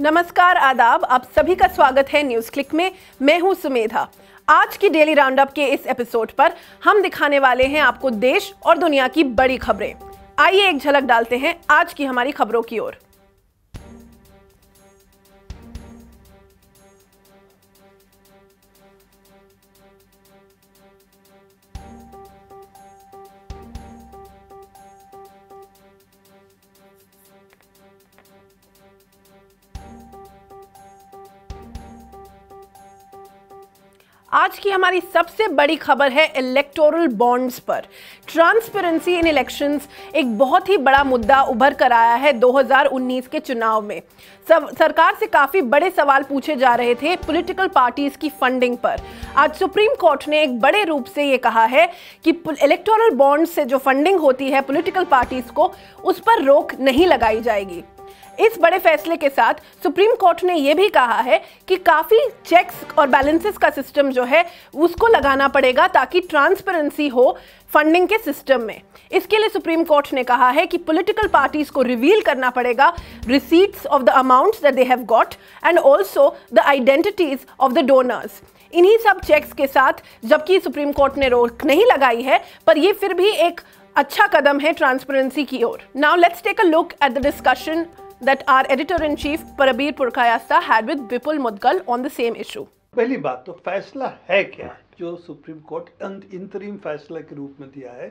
नमस्कार, आदाब। आप सभी का स्वागत है न्यूज़ क्लिक में। मैं हूँ सुमेधा। आज की डेली राउंडअप के इस एपिसोड पर हम दिखाने वाले हैं आपको देश और दुनिया की बड़ी खबरें। आइए एक झलक डालते हैं आज की हमारी खबरों की ओर। आज की हमारी सबसे बड़ी खबर है इलेक्टोरल बॉन्ड्स पर। ट्रांसपेरेंसी इन इलेक्शंस एक बहुत ही बड़ा मुद्दा उभर कर आया है 2019 के चुनाव में। सब सरकार से काफ़ी बड़े सवाल पूछे जा रहे थे पॉलिटिकल पार्टीज़ की फंडिंग पर। आज सुप्रीम कोर्ट ने एक बड़े रूप से ये कहा है कि इलेक्टोरल बॉन्ड से जो फंडिंग होती है पॉलिटिकल पार्टीज़ को, उस पर रोक नहीं लगाई जाएगी। इस बड़े फैसले के साथ सुप्रीम कोर्ट ने यह भी कहा है कि काफ़ी चेक्स और बैलेंसेस का सिस्टम जो है, उसको लगाना पड़ेगा ताकि ट्रांसपेरेंसी हो फंडिंग के सिस्टम में। इसके लिए सुप्रीम कोर्ट ने कहा है कि पॉलिटिकल पार्टीज़ को रिवील करना पड़ेगा receipts of the amounts that they have got and also the identities of the donors इन्हीं सब चेक्स के साथ, जबकि सुप्रीम कोर्ट ने रोक नहीं लगाई है, पर यह फिर भी एक अच्छा कदम है ट्रांसपेरेंसी की ओर. Now let's take a look at the discussion that our editor-in-chief Parabir Purkayasta had with Bipul Mudgal on the same issue. पहली बात तो फैसला है क्या? जो सुप्रीम कोर्ट इंतरिम फैसला के रूप में दिया है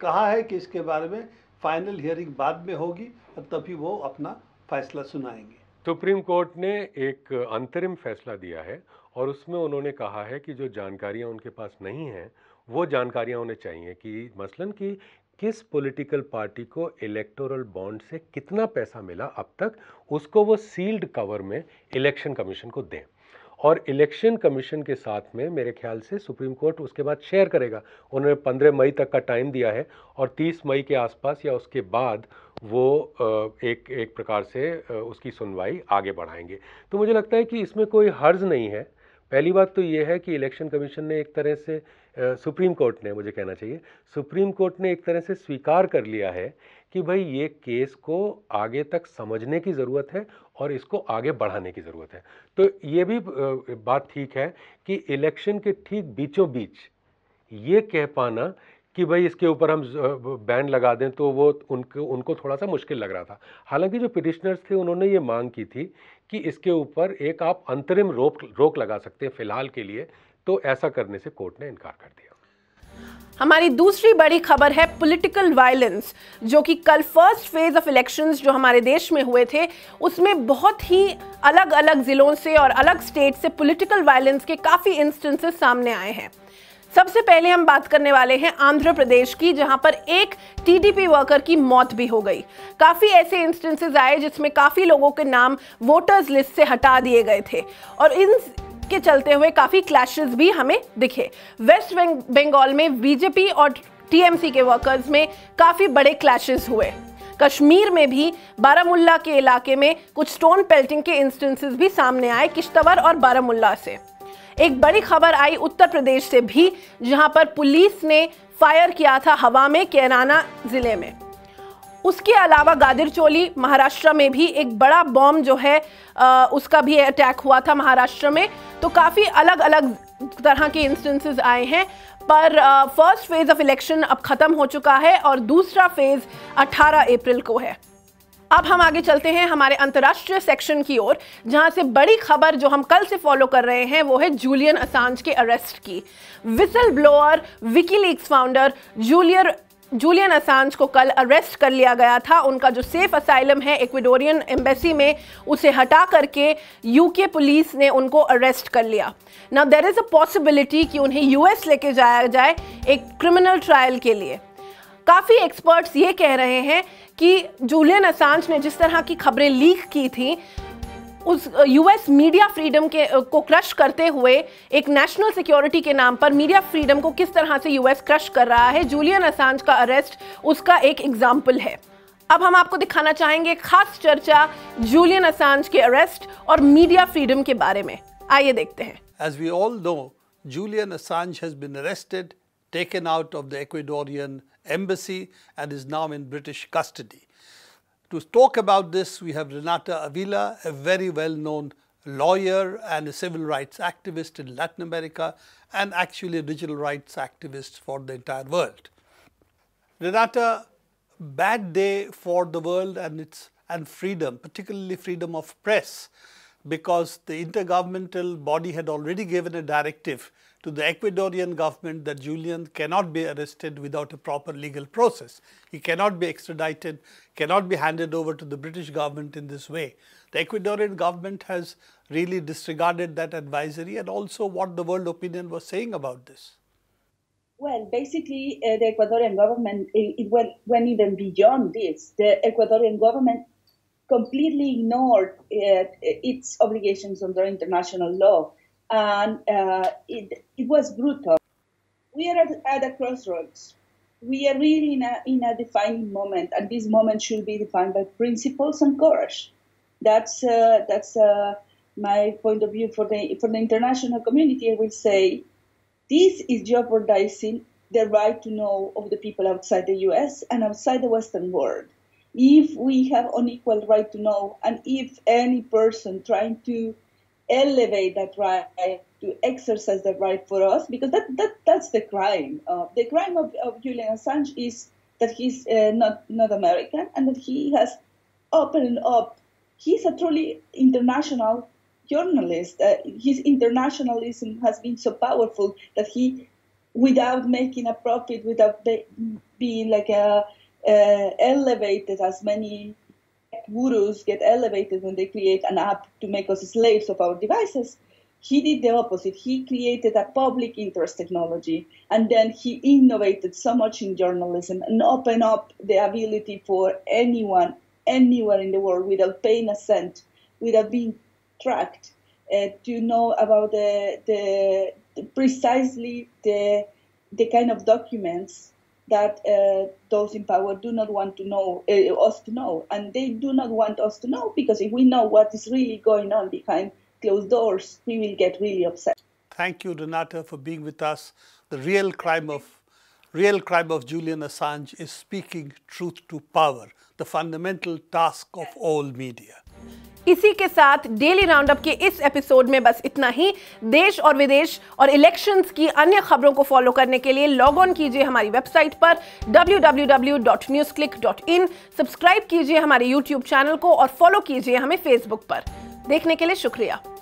कहा है कि इसके बारे में फाइनल हियरिंग बाद में होगी और तभी वो अपना फैसला सुनाएँगे। सुप्रीम कोर्ट ने एक अंतरिम फैसला दिया है और उसमें उन्होंने कहा है कि जो जानकारियाँ उनके पास नहीं हैं वो जानकारियाँ उन्हें चाहिए कि मसलन कि किस पॉलिटिकल पार्टी को इलेक्टोरल बॉन्ड से कितना पैसा मिला अब तक, उसको वो सील्ड कवर में इलेक्शन कमीशन को दें। और इलेक्शन कमीशन के साथ में मेरे ख्याल से सुप्रीम कोर्ट उसके बाद शेयर करेगा। उन्होंने पंद्रह मई तक का टाइम दिया है और तीस मई के आसपास या उसके बाद वो एक एक प्रकार से उसकी सुनवाई आगे बढ़ाएँगे। तो मुझे लगता है कि इसमें कोई हर्ज नहीं है। पहली बात तो ये है कि इलेक्शन कमीशन ने एक तरह से सुप्रीम कोर्ट ने, मुझे कहना चाहिए, सुप्रीम कोर्ट ने एक तरह से स्वीकार कर लिया है कि भाई ये केस को आगे तक समझने की ज़रूरत है और इसको आगे बढ़ाने की ज़रूरत है। तो ये भी बात ठीक है कि इलेक्शन के ठीक बीचों बीच ये कह पाना कि भाई इसके ऊपर हम बैन लगा दें तो वो उनको उनको थोड़ा सा मुश्किल लग रहा था। हालाँकि जो पिटिशनर्स थे उन्होंने ये मांग की थी कि इसके ऊपर एक आप अंतरिम रोक रोक लगा सकते हैं फ़िलहाल के लिए तो ऐसा करने से कोर्ट ने इनकार कर दिया। हमारी दूसरी बड़ी खबर है पॉलिटिकल वायलेंस जो कि कल फ़र्स्ट फ़ेज़ ऑफ़ इलेक्शंस जो हमारे देश में हुए थे, उसमें बहुत ही अलग अलग जिलों से और अलग स्टेट से पॉलिटिकल वायलेंस के काफ़ी इंस्टेंसेस सामने आए हैं। सबसे पहले हम बात करने वाले हैं आंध्र प्रदेश की, जहाँ पर एक टीडीपी वर्कर की मौत भी हो गई। काफ़ी ऐसे इंस्टेंसेस आए जिसमें काफ़ी लोगों के नाम वोटर्स लिस्ट से हटा दिए गए थे और इन के चलते हुए काफ़ी क्लैशेस भी हमें दिखे। वेस्ट बंगाल में बीजेपी और टीएमसी के वर्कर्स में काफ़ी बड़े क्लैशेस हुए। कश्मीर में भी, बारामुल्ला के इलाके में कुछ स्टोन पेल्टिंग के इंस्टेंसेस भी सामने आए किश्तवर और बारामुल्ला से। एक बड़ी खबर आई उत्तर प्रदेश से भी जहाँ पर पुलिस ने फायर किया था हवा में कैराना ज़िले में। उसके अलावा गादिर चोली महाराष्ट्र में भी एक बड़ा बॉम्ब जो है आ, उसका भी अटैक हुआ था महाराष्ट्र में। तो काफ़ी अलग अलग तरह के इंस्टेंसेस आए हैं। पर फ़र्स्ट फ़ेज़ ऑफ़ इलेक्शन अब ख़त्म हो चुका है और दूसरा फ़ेज़ 18 अप्रैल को है। अब हम आगे चलते हैं हमारे अंतर्राष्ट्रीय सेक्शन की ओर, जहाँ से बड़ी खबर जो हम कल से फॉलो कर रहे हैं वो है जूलियन असांज के अरेस्ट की। Whistle blower WikiLeaks founder Julian Julian Assange को कल अरेस्ट कर लिया गया था। उनका जो सेफ़ असाइलम है इक्वेडोरियन एम्बेसी में, उसे हटा करके यूके पुलिस ने उनको अरेस्ट कर लिया। ना देर इज़ अ पॉसिबिलिटी कि उन्हें यूएस लेके जाया जाए एक क्रिमिनल ट्रायल के लिए। काफ़ी एक्सपर्ट्स ये कह रहे हैं कि जूलियन असांज ने जिस तरह की खबरें लीक की थी उस यूएस मीडिया फ्रीडम के को क्रश करते हुए एक नेशनल सिक्योरिटी के नाम पर मीडिया फ्रीडम को किस तरह से यूएस क्रश कर रहा है जूलियन असांज का अरेस्ट उसका एक एग्ज़ाम्पल है। अब हम आपको दिखाना चाहेंगे खास चर्चा जूलियन असांज के अरेस्ट और मीडिया फ्रीडम के बारे में। आइए देखते हैं। As we all know, Julian Assange has been arrested, taken out of the Ecuadorian embassy and is now in British custody. To talk about this, we have Renata Avila, a very well known lawyer and a civil rights activist in Latin America and actually a digital rights activist for the entire world. Renata, bad day for the world and its and freedom, particularly freedom of press, because the intergovernmental body had already given a directive to the Ecuadorian government that Julian cannot be arrested without a proper legal process. He cannot be extradited, cannot be handed over to the British government in this way. The Ecuadorian government has really disregarded that advisory and also what the world opinion was saying about this. Well, basically, uh, the Ecuadorian government it, went, went, even beyond this. The Ecuadorian government completely ignored uh, its obligations under international law and uh, it, it was brutal. We are at, at, a crossroads. We are really in a, in a defining moment, and this moment should be defined by principles and courage. That's uh, that's uh, my point of view for the for the international community. I will say this is jeopardizing the right to know of the people outside the U.S. and outside the Western world. If we have unequal right to know, and if any person trying to elevate that right to exercise that right for us because that, that that's the crime. Uh, the crime of, of Julian Assange is that he's uh, not not American and that he has opened up. He's a truly international journalist. Uh, his internationalism has been so powerful that he, without making a profit, without be, being like a uh, elevated as many gurus get elevated when they create an app to make us slaves of our devices. He did the opposite. He created a public interest technology and then he innovated so much in journalism and opened up the ability for anyone, anywhere in the world without paying a cent, without being tracked, uh, to know about the, the, the precisely the, the kind of documents that uh, those in power do not want to know uh, us to know, and they do not want us to know because if we know what is really going on behind closed doors, we will get really upset. Thank you, Renata, for being with us. The real crime of real crime of Julian Assange is speaking truth to power, the fundamental task of all media. इसी के साथ daily roundup के इस episode में बस इतना ही। देश और विदेश और इलेक्शंस की अन्य खबरों को फॉलो करने के लिए लॉग ऑन कीजिए हमारी वेबसाइट पर www.newsclick.in सब्सक्राइब कीजिए हमारे यूट्यूब चैनल को और फॉलो कीजिए हमें फेसबुक पर। देखने के लिए शुक्रिया।